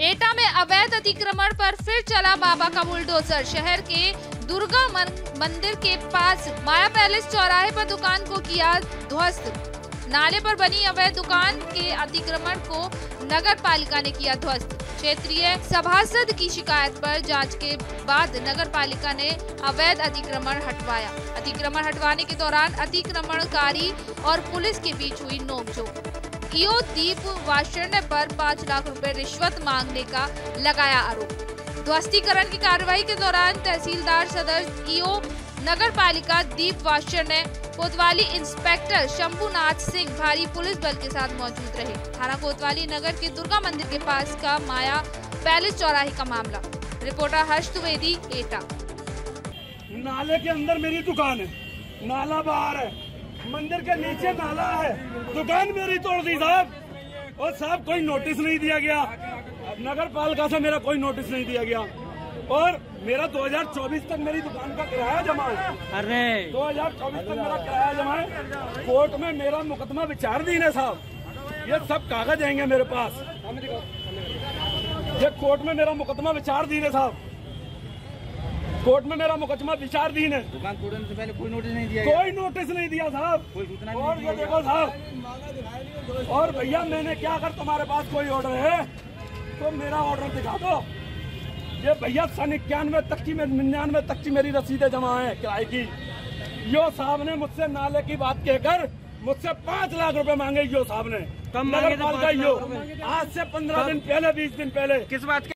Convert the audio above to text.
एटा में अवैध अतिक्रमण पर फिर चला बाबा का बुलडोजर। शहर के दुर्गा मंदिर के पास माया पैलेस चौराहे पर दुकान को किया ध्वस्त। नाले पर बनी अवैध दुकान के अतिक्रमण को नगर पालिका ने किया ध्वस्त। क्षेत्रीय सभासद की शिकायत पर जाँच के बाद नगर पालिका ने अवैध अतिक्रमण हटवाया। अतिक्रमण हटवाने के दौरान अतिक्रमणकारी और पुलिस के बीच हुई नोकझोंक। ईओ दीप वाशर्ण पर पाँच लाख रुपए रिश्वत मांगने का लगाया आरोप। ध्वस्तीकरण की कार्रवाई के दौरान तहसीलदार सदर ईओ नगर पालिका दीप ने कोतवाली इंस्पेक्टर शंभुनाथ सिंह भारी पुलिस बल के साथ मौजूद रहे। थाना कोतवाली नगर के दुर्गा मंदिर के पास का माया पैलेस चौराहे का मामला। रिपोर्टर हर्ष द्विवेदी, एटा। नाले के अंदर मेरी दुकान है। नाला बाहर है। मंदिर के नीचे नाला है। दुकान मेरी तोड़ दी साहब। और साहब कोई नोटिस नहीं दिया गया। नगर पालिका से मेरा कोई नोटिस नहीं दिया गया। और मेरा 2024 तक मेरी दुकान का किराया जमा है। अरे। 2024 तक मेरा किराया जमा है। कोर्ट में मेरा मुकदमा विचार दी है साहब। ये सब कागज़ आएँगे मेरे पास। ये कोर्ट में मेरा मुकदमा विचार दी है साहब। कोर्ट में मेरा मुकदमा विचार दी है। दुकान तोड़ने से पहले कोई नोटिस नहीं दिया कोई नोटिस नहीं दिया साहब। कोई सूचना और ये देखो साहब और भैया मैंने क्या अगर तुम्हारे पास कोई ऑर्डर है तो मेरा ऑर्डर दिखा दो। ये भैया सन इक्यानवे तक की निन्यानवे तक की मेरी रसीदें जमा है किराए की यो साहब ने मुझसे नाले की बात कहकर मुझसे पाँच लाख रुपए मांगे यो साहब ने। कम नगर मांगे पालिका यो आज से पंद्रह दिन पहले बीस दिन पहले। किस बात के